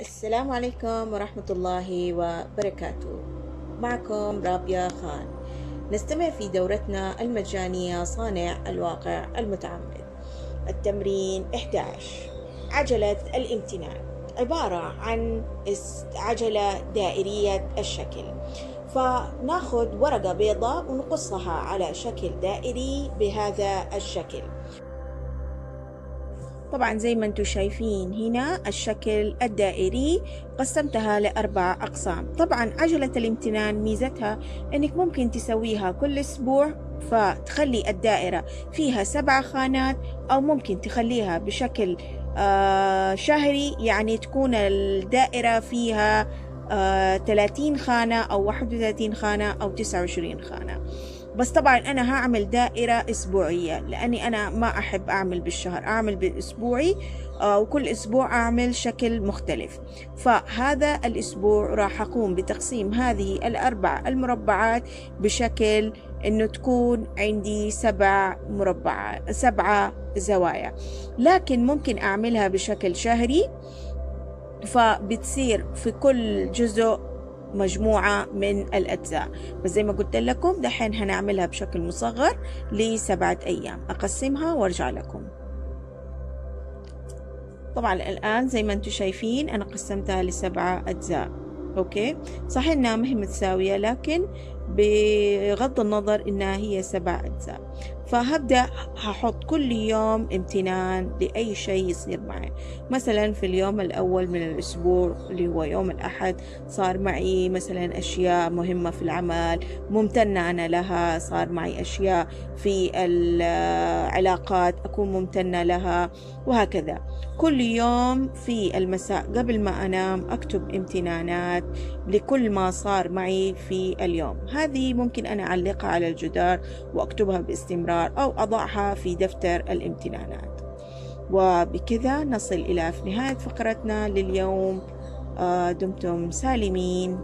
السلام عليكم ورحمة الله وبركاته. معكم رابيا خان. نستمع في دورتنا المجانية صانع الواقع المتعمد. التمرين 11 عجلة الامتنان عبارة عن عجلة دائرية الشكل. فناخذ ورقة بيضاء ونقصها على شكل دائري بهذا الشكل. طبعا زي ما أنتم شايفين هنا الشكل الدائري قسمتها لأربع أقسام. طبعا عجلة الامتنان ميزتها أنك ممكن تسويها كل أسبوع فتخلي الدائرة فيها سبع خانات أو ممكن تخليها بشكل آه شهري يعني تكون الدائرة فيها 30 خانة أو 31 خانة أو 29 خانة. بس طبعا أنا هعمل دائرة أسبوعية لأني أنا ما أحب أعمل بالشهر أعمل بالأسبوعي آه، وكل أسبوع أعمل شكل مختلف. فهذا الأسبوع راح أقوم بتقسيم هذه الأربع المربعات بشكل أنه تكون عندي سبع مربعات سبعة زوايا. لكن ممكن أعملها بشكل شهري فبتصير في كل جزء مجموعة من الأجزاء. بس زي ما قلت لكم دحين هنعملها بشكل مصغر لسبعة أيام. أقسمها وأرجع لكم. طبعا الآن زي ما أنتم شايفين أنا قسمتها لسبعة أجزاء. أوكي؟ صحيح إنها ما هي متساوية لكن بغض النظر إنها هي سبع أجزاء. فهبدأ هحط كل يوم امتنان لأي شيء يصير معي. مثلا في اليوم الأول من الأسبوع اللي هو يوم الأحد صار معي مثلا أشياء مهمة في العمل ممتنة أنا لها صار معي أشياء في العلاقات أكون ممتنة لها وهكذا. كل يوم في المساء قبل ما أنام أكتب امتنانات لكل ما صار معي في اليوم. هذه ممكن أنا أعلقها على الجدار وأكتبها باستمرار أو أضعها في دفتر الامتنانات. وبكذا نصل إلى نهاية فقرتنا لليوم. دمتم سالمين.